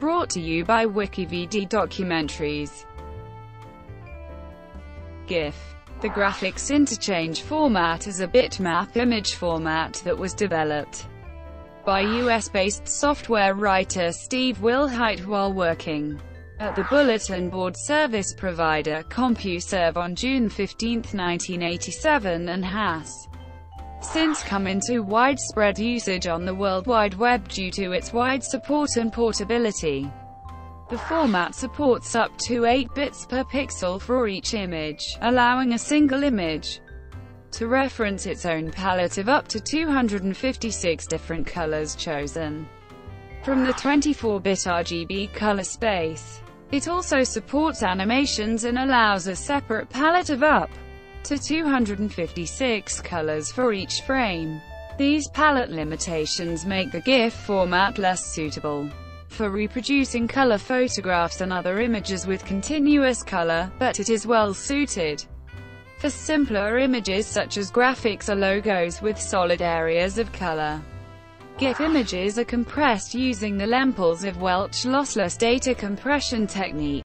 Brought to you by WikiVidi Documentaries. GIF. The graphics interchange format is a bitmap image format that was developed by US-based software writer Steve Wilhite while working at the bulletin board service provider CompuServe on June 15, 1987 and has since come into widespread usage on the World Wide Web due to its wide support and portability. The format supports up to 8 bits per pixel for each image, allowing a single image to reference its own palette of up to 256 different colors chosen from the 24-bit RGB color space. It also supports animations and allows a separate palette of up to 256 colors for each frame. These palette limitations make the GIF format less suitable for reproducing color photographs and other images with continuous color, but it is well suited for simpler images such as graphics or logos with solid areas of color. GIF images are compressed using the Lempels of Welch lossless data compression technique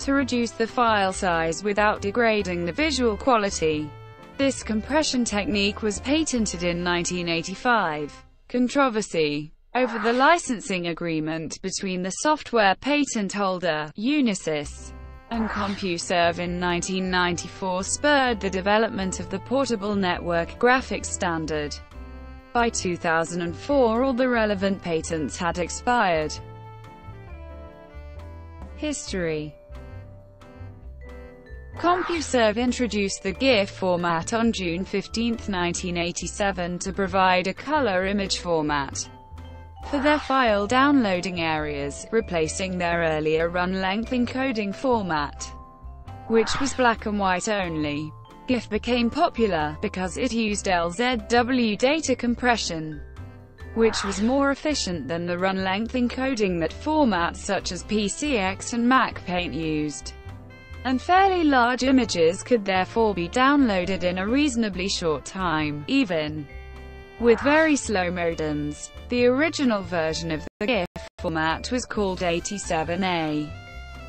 to reduce the file size without degrading the visual quality. This compression technique was patented in 1985. Controversy over the licensing agreement between the software patent holder, Unisys, and CompuServe in 1994 spurred the development of the Portable Network Graphics Standard. By 2004 all the relevant patents had expired. History CompuServe introduced the GIF format on June 15, 1987 to provide a color image format for their file downloading areas, replacing their earlier run-length encoding format, which was black and white only. GIF became popular, because it used LZW data compression, which was more efficient than the run-length encoding that formats such as PCX and MacPaint used and fairly large images could therefore be downloaded in a reasonably short time, even with very slow modems. The original version of the GIF format was called 87A.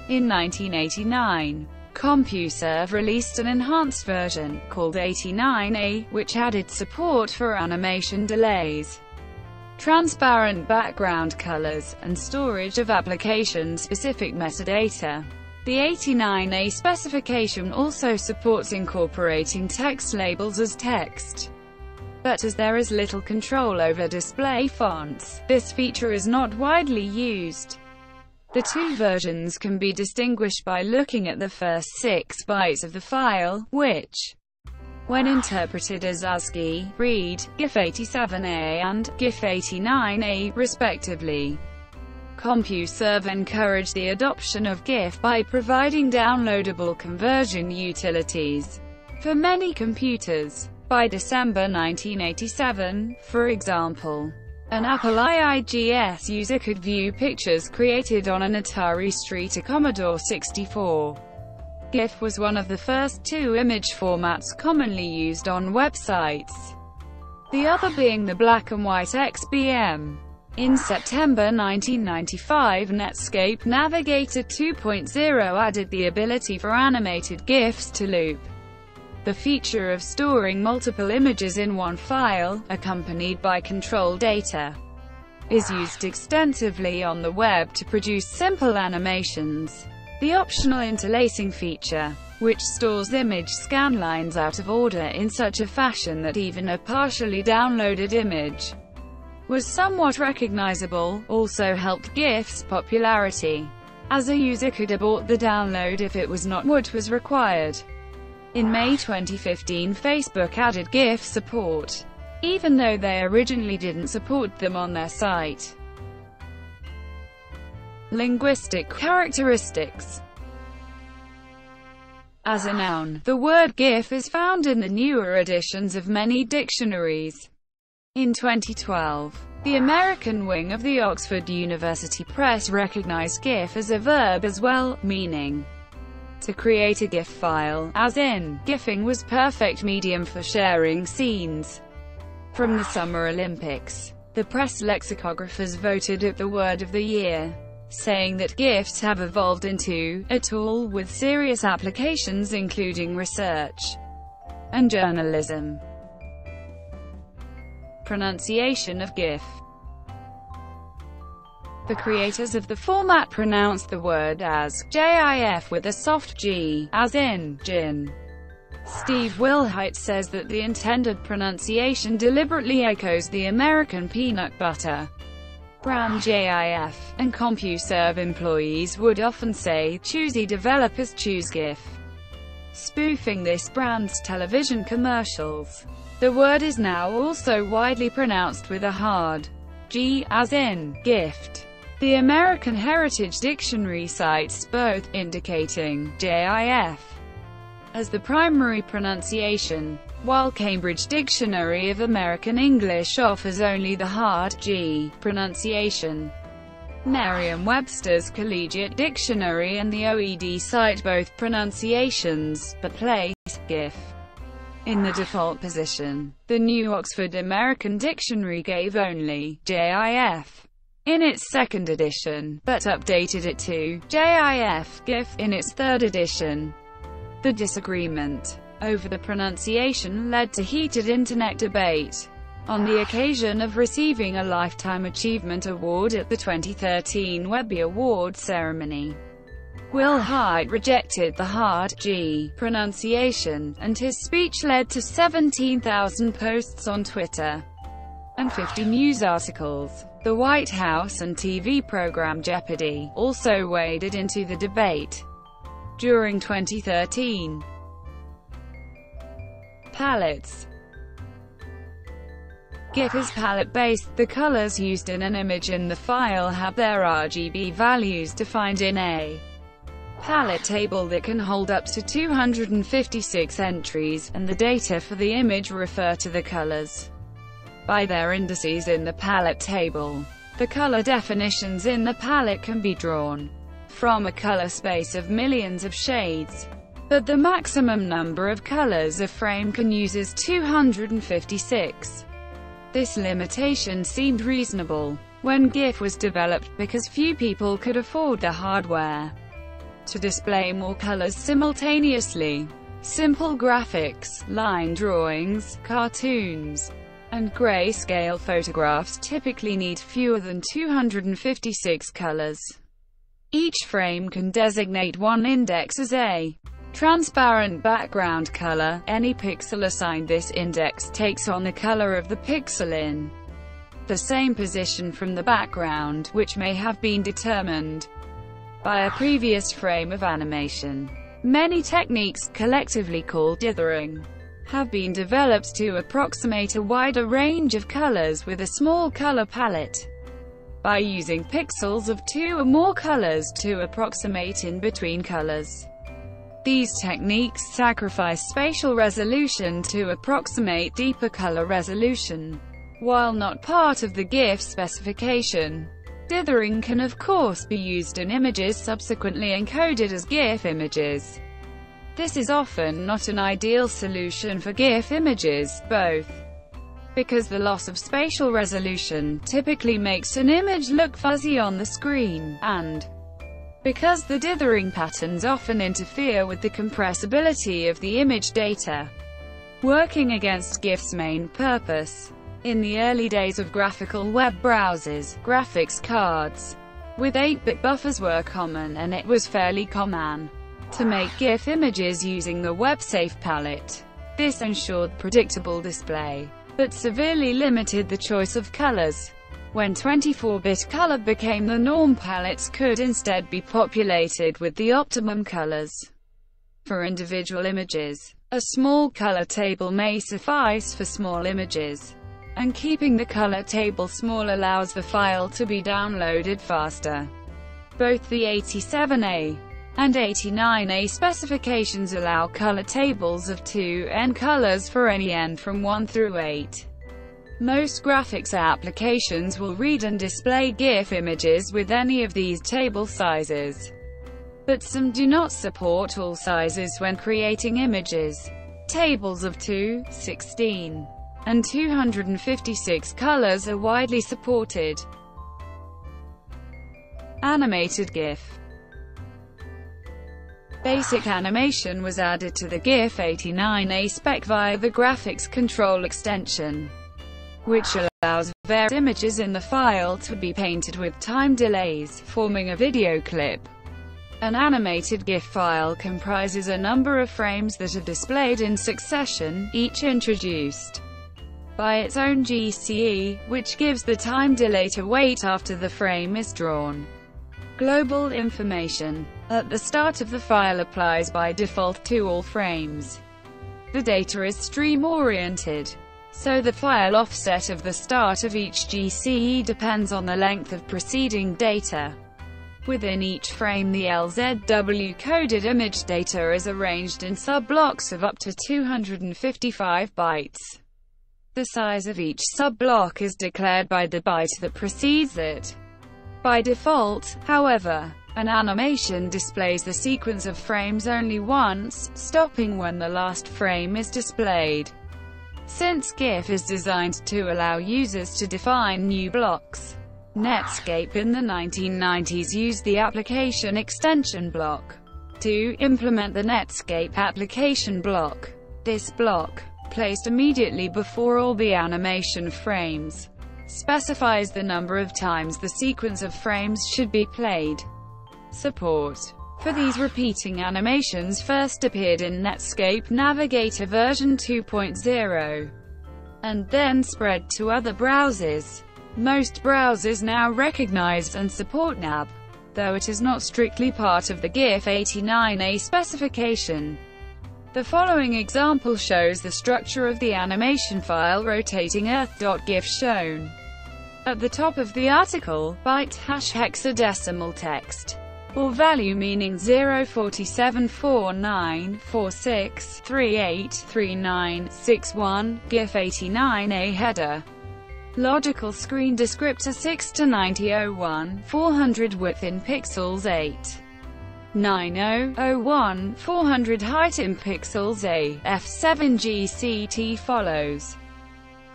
In 1989, CompuServe released an enhanced version, called 89A, which added support for animation delays, transparent background colors, and storage of application-specific metadata. The 89A specification also supports incorporating text labels as text. But as there is little control over display fonts, this feature is not widely used. The two versions can be distinguished by looking at the first six bytes of the file, which, when interpreted as ASCII, read GIF87A and GIF89A, respectively. CompuServe encouraged the adoption of GIF by providing downloadable conversion utilities for many computers. By December 1987, for example, an Apple IIGS user could view pictures created on an Atari ST or Commodore 64. GIF was one of the first two image formats commonly used on websites, the other being the black and white XBM. In September 1995 Netscape Navigator 2.0 added the ability for animated GIFs to loop. The feature of storing multiple images in one file, accompanied by control data, is used extensively on the web to produce simple animations. The optional interlacing feature, which stores image scanlines out of order in such a fashion that even a partially downloaded image was somewhat recognizable, also helped GIF's popularity, as a user could abort the download if it was not what was required. In May 2015 Facebook added GIF support, even though they originally didn't support them on their site. Linguistic characteristics As a noun, the word GIF is found in the newer editions of many dictionaries. In 2012, the American wing of the Oxford University Press recognized GIF as a verb as well, meaning to create a GIF file, as in, GIFing was perfect medium for sharing scenes from the Summer Olympics. The press lexicographers voted it the word of the year. saying that GIFs have evolved into a tool with serious applications including research and journalism. Pronunciation of GIF The creators of the format pronounce the word as JIF with a soft G, as in, gin. Steve Wilhite says that the intended pronunciation deliberately echoes the American peanut butter brand JIF, and CompuServe employees would often say, choosy developers choose GIF, spoofing this brand's television commercials. The word is now also widely pronounced with a hard G, as in, gift. The American Heritage Dictionary cites both, indicating GIF as the primary pronunciation, while Cambridge Dictionary of American English offers only the hard G pronunciation. Merriam-Webster's Collegiate Dictionary and the OED cite both pronunciations, but place GIF in the default position. The New Oxford American Dictionary gave only JIF in its second edition, but updated it to JIF GIF in its third edition. The disagreement over the pronunciation led to heated internet debate. On the occasion of receiving a Lifetime Achievement Award at the 2013 Webby Award ceremony, Wilhite rejected the hard G pronunciation, and his speech led to 17,000 posts on Twitter and 50 news articles. The White House and TV program Jeopardy! also waded into the debate during 2013. Palettes GIF is palette-based. The colors used in an image in the file have their RGB values defined in a palette table that can hold up to 256 entries, and the data for the image refer to the colors by their indices in the palette table. The color definitions in the palette can be drawn from a color space of millions of shades. But the maximum number of colors a frame can use is 256. This limitation seemed reasonable when GIF was developed, because few people could afford the hardware to display more colors simultaneously. Simple graphics, line drawings, cartoons, and grayscale photographs typically need fewer than 256 colors. Each frame can designate one index as a transparent background color. Any pixel assigned this index takes on the color of the pixel in the same position from the background, which may have been determined by a previous frame of animation. Many techniques, collectively called dithering, have been developed to approximate a wider range of colors with a small color palette by using pixels of two or more colors to approximate in-between colors. These techniques sacrifice spatial resolution to approximate deeper color resolution. While not part of the GIF specification, dithering can of course be used in images subsequently encoded as GIF images. This is often not an ideal solution for GIF images, both because the loss of spatial resolution typically makes an image look fuzzy on the screen, and because the dithering patterns often interfere with the compressibility of the image data, working against GIF's main purpose. In the early days of graphical web browsers, graphics cards with 8-bit buffers were common and it was fairly common to make GIF images using the WebSafe palette. This ensured predictable display but severely limited the choice of colors. When 24-bit color became the norm palettes could instead be populated with the optimum colors for individual images. A small color table may suffice for small images, and keeping the color table small allows the file to be downloaded faster. Both the 87A and 89A specifications allow color tables of 2n colors for any n from 1 through 8. Most graphics applications will read and display GIF images with any of these table sizes. But some do not support all sizes when creating images. Tables of 2, 16, and 256 colors are widely supported. Animated GIF Basic animation was added to the GIF 89A spec via the Graphics Control extension, which allows various images in the file to be painted with time delays, forming a video clip. An animated GIF file comprises a number of frames that are displayed in succession, each introduced by its own GCE, which gives the time delay to wait after the frame is drawn. Global information at the start of the file applies by default to all frames. The data is stream-oriented, so the file offset of the start of each GCE depends on the length of preceding data. Within each frame the LZW-coded image data is arranged in sub-blocks of up to 255 bytes. The size of each sub-block is declared by the byte that precedes it. By default, however, an animation displays the sequence of frames only once, stopping when the last frame is displayed. Since GIF is designed to allow users to define new blocks, Netscape in the 1990s used the application extension block to implement the Netscape application block. This block, placed immediately before all the animation frames, specifies the number of times the sequence of frames should be played. Support for these repeating animations first appeared in Netscape Navigator version 2.0, and then spread to other browsers. Most browsers now recognize and support NAB, though it is not strictly part of the GIF 89A specification. The following example shows the structure of the animation file rotating earth.gif shown at the top of the article, byte hash hexadecimal text or value meaning 0474946383961, GIF 89A header. Logical screen descriptor 6 to 9001, 400 width in pixels 8. 9001, 400 height in pixels A, F7 GCT follows.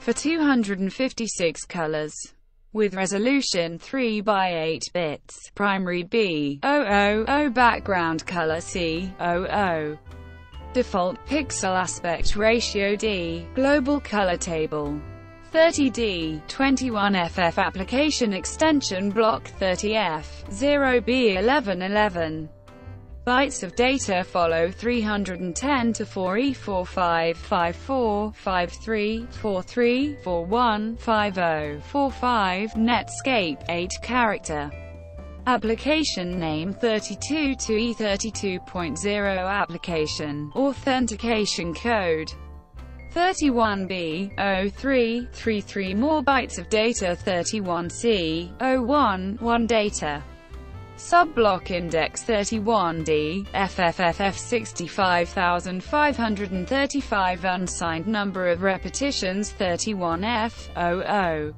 For 256 colors with resolution 3 by 8 bits, primary B, 000, background color C, 00. Default pixel aspect ratio D, global color table. 30D, 21FF application extension block 30F, 0B1111 bytes of data follow 310 to 4E 45 54 53 43 41 50 45 Netscape 8 character. Application name 32 to E32.0 Application. Authentication code. 31B 03 33 more bytes of data 31C 01 1 data Subblock index 31D, FFFF 65535 unsigned number of repetitions 31F, 00.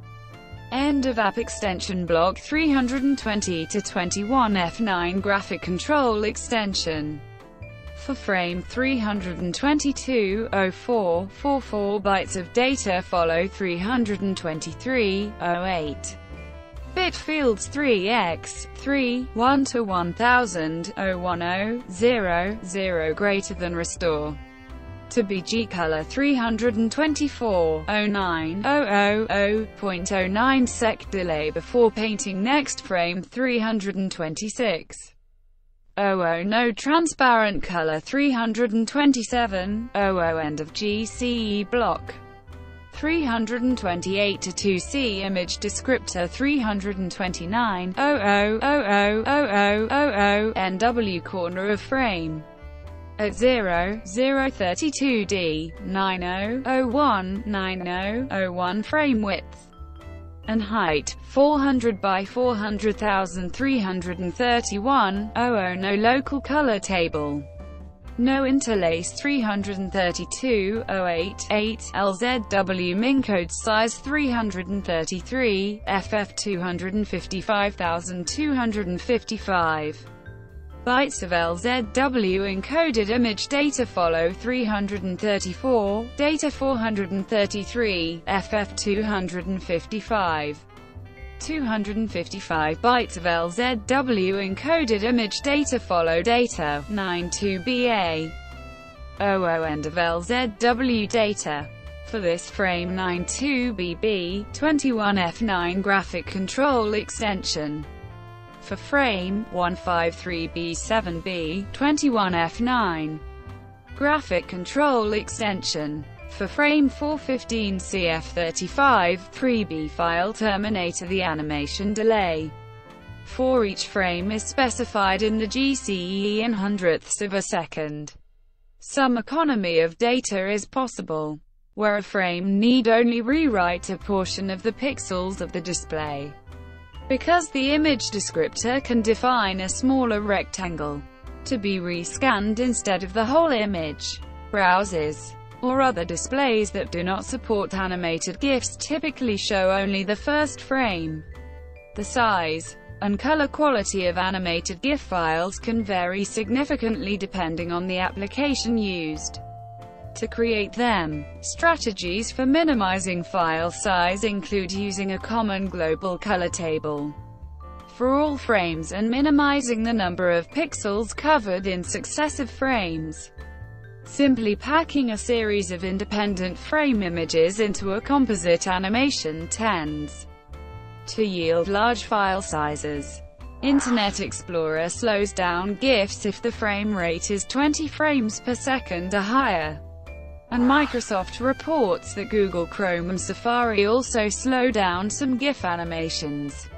End of app extension block 320 to 21F9 graphic control extension. For frame 322, 04, 44 bytes of data follow 323, 08. Bit fields 3x, 3, 1 to 1000, 010, 0, 0 greater than restore. To BG color 324, 09, 000, 0.09 sec delay before painting next frame 326. 00 no transparent color 327, 00 end of GCE block. 328 to 2C image descriptor 329 00000000 NW corner of frame at 0, 0 32D, 90, 90, frame width and height, 400 by 400,331, 00 no local color table. No interlace 332, 08, 8, LZW min code size 333, FF 255255. Bytes of LZW encoded image data follow 334, data 433, FF 255. 255 bytes of LZW encoded image data follow data, 92BA. OO end of LZW data. For this frame 92BB, 21F9 graphic control extension. For frame 153B7B, 21F9 graphic control extension. For frame 415 CF35 3B file terminator the animation delay for each frame is specified in the GCE in hundredths of a second. Some economy of data is possible, where a frame need only rewrite a portion of the pixels of the display. Because the image descriptor can define a smaller rectangle to be rescanned instead of the whole image. Browsers or other displays that do not support animated GIFs typically show only the first frame. The size and color quality of animated GIF files can vary significantly depending on the application used to create them. Strategies for minimizing file size include using a common global color table for all frames and minimizing the number of pixels covered in successive frames. Simply packing a series of independent frame images into a composite animation tends to yield large file sizes. Internet Explorer slows down GIFs if the frame rate is 20 frames per second or higher. And Microsoft reports that Google Chrome and Safari also slow down some GIF animations.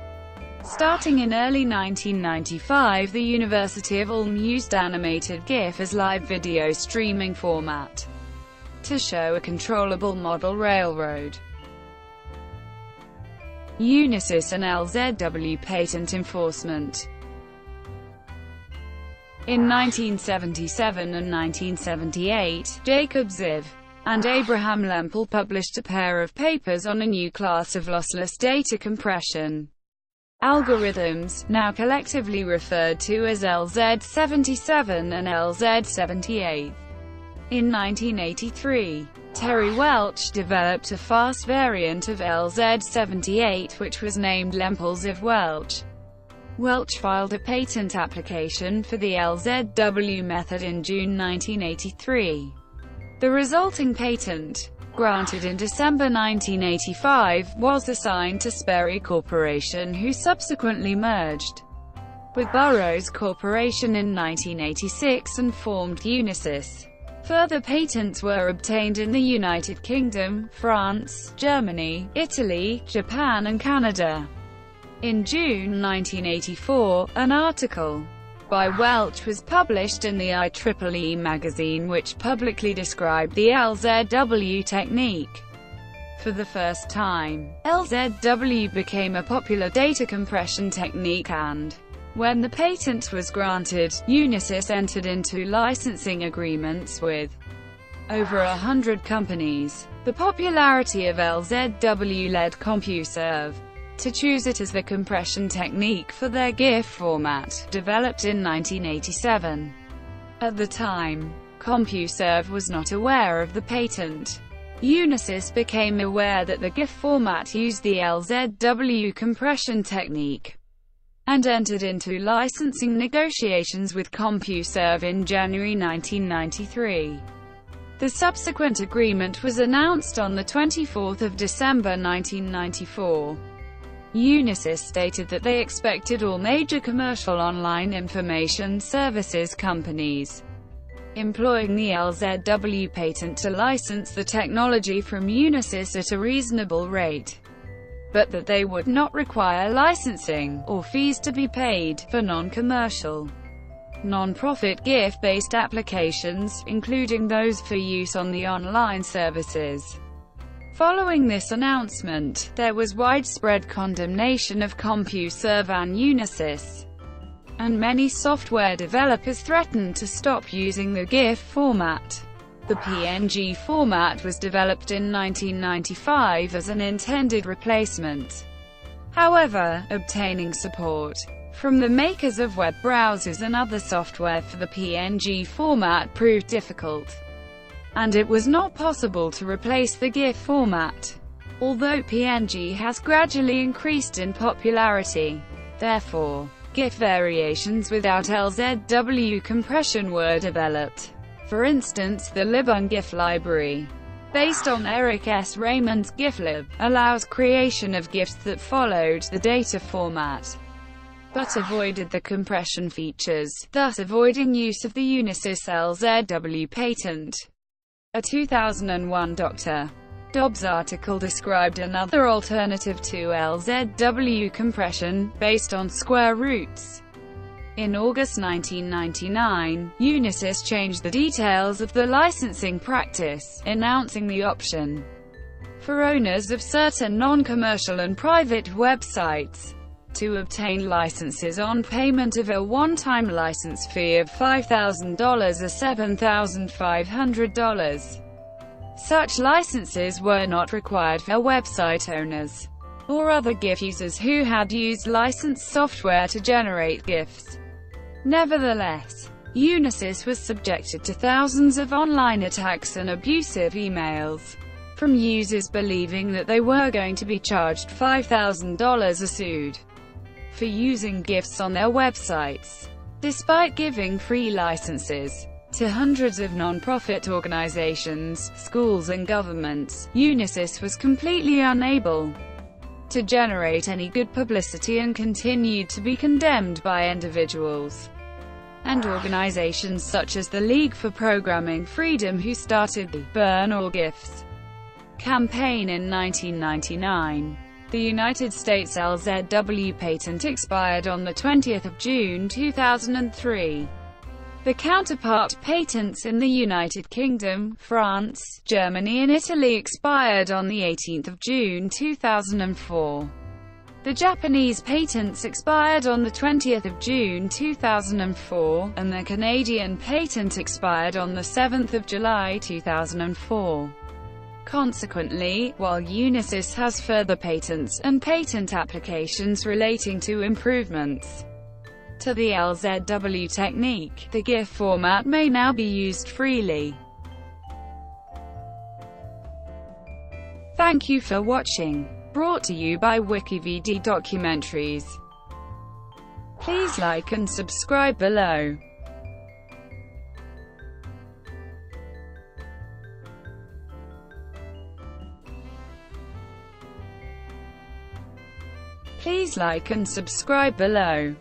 Starting in early 1995 the University of Ulm used animated GIF as live video streaming format to show a controllable model railroad. Unisys and LZW patent enforcement in 1977 and 1978, Jacob Ziv and Abraham Lempel published a pair of papers on a new class of lossless data compression algorithms, now collectively referred to as LZ77 and LZ78. In 1983, Terry Welch developed a fast variant of LZ78 which was named Lempel-Ziv Welch. Welch filed a patent application for the LZW method in June 1983. The resulting patent, granted in December 1985, was assigned to Sperry Corporation who subsequently merged with Burroughs Corporation in 1986 and formed Unisys. Further patents were obtained in the United Kingdom, France, Germany, Italy, Japan and Canada. In June 1984, an article by Welch was published in the IEEE magazine which publicly described the LZW technique. For the first time, LZW became a popular data compression technique and, when the patent was granted, Unisys entered into licensing agreements with over a hundred companies. The popularity of LZW led CompuServe to choose it as the compression technique for their GIF format, developed in 1987. At the time, CompuServe was not aware of the patent. Unisys became aware that the GIF format used the LZW compression technique and entered into licensing negotiations with CompuServe in January 1993. The subsequent agreement was announced on 24 December 1994. Unisys stated that they expected all major commercial online information services companies employing the LZW patent to license the technology from Unisys at a reasonable rate, but that they would not require licensing, or fees to be paid, for non-commercial, non-profit GIF-based applications, including those for use on the online services. Following this announcement, there was widespread condemnation of CompuServe and Unisys, and many software developers threatened to stop using the GIF format. The PNG format was developed in 1995 as an intended replacement. However, obtaining support from the makers of web browsers and other software for the PNG format proved difficult and it was not possible to replace the GIF format. although PNG has gradually increased in popularity. Therefore, GIF variations without LZW compression were developed. For instance the libungif library, based on Eric S. Raymond's GIFLib, allows creation of GIFs that followed the data format, but avoided the compression features, thus avoiding use of the Unisys LZW patent. A 2001 Dr. Dobbs article described another alternative to LZW compression, based on square roots. In August 1999, Unisys changed the details of the licensing practice, announcing the option for owners of certain non-commercial and private websites to obtain licenses on payment of a one-time license fee of $5,000 or $7,500. Such licenses were not required for website owners or other GIF users who had used licensed software to generate GIFs. Nevertheless, Unisys was subjected to thousands of online attacks and abusive emails from users believing that they were going to be charged $5,000 or sued for using GIFs on their websites. Despite giving free licenses to hundreds of non-profit organizations, schools and governments, Unisys was completely unable to generate any good publicity and continued to be condemned by individuals and organizations such as the League for Programming Freedom who started the Burn All GIFs campaign in 1999. The United States LZW patent expired on 20 June 2003. The counterpart patents in the United Kingdom, France, Germany and Italy expired on 18 June 2004. The Japanese patents expired on 20 June 2004, and the Canadian patent expired on 7 July 2004. Consequently, while Unisys has further patents, and patent applications relating to improvements to the LZW technique, the GIF format may now be used freely. Thank you for watching. Brought to you by WikiVidi Documentaries. Please like and subscribe below. Please like and subscribe below.